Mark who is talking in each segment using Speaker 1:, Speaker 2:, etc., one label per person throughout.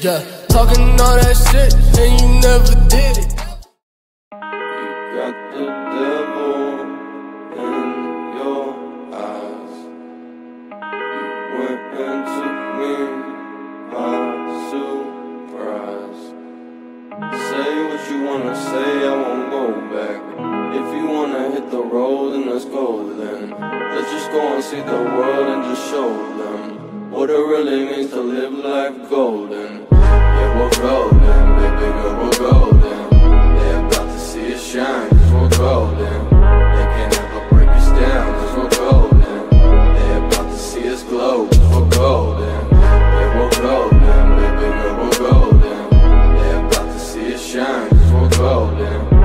Speaker 1: Yeah, talking all that shit and you never did it.
Speaker 2: You got the devil in your eyes. You went and took me by surprise. Say what you wanna say, I won't go back. Road, then let's go then. Let's just go and see the world and just show them what it really means to live life golden. Yeah, we're golden, baby girl, we're golden. They're about to see us shine, cause we're golden. They can't ever break us down, cause we're golden. They're about to see us glow, cause we're golden. Yeah, we're golden, baby girl, we're golden. They're about to see us shine, cause we're golden.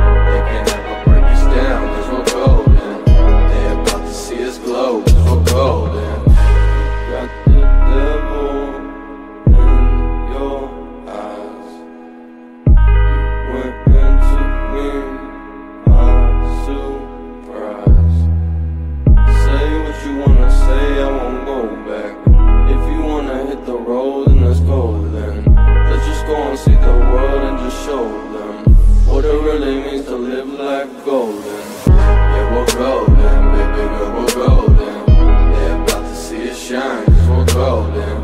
Speaker 2: show them what it really means to live like golden. Yeah, we're golden, baby girl, we're golden. They're about to see it shine, we we're golden.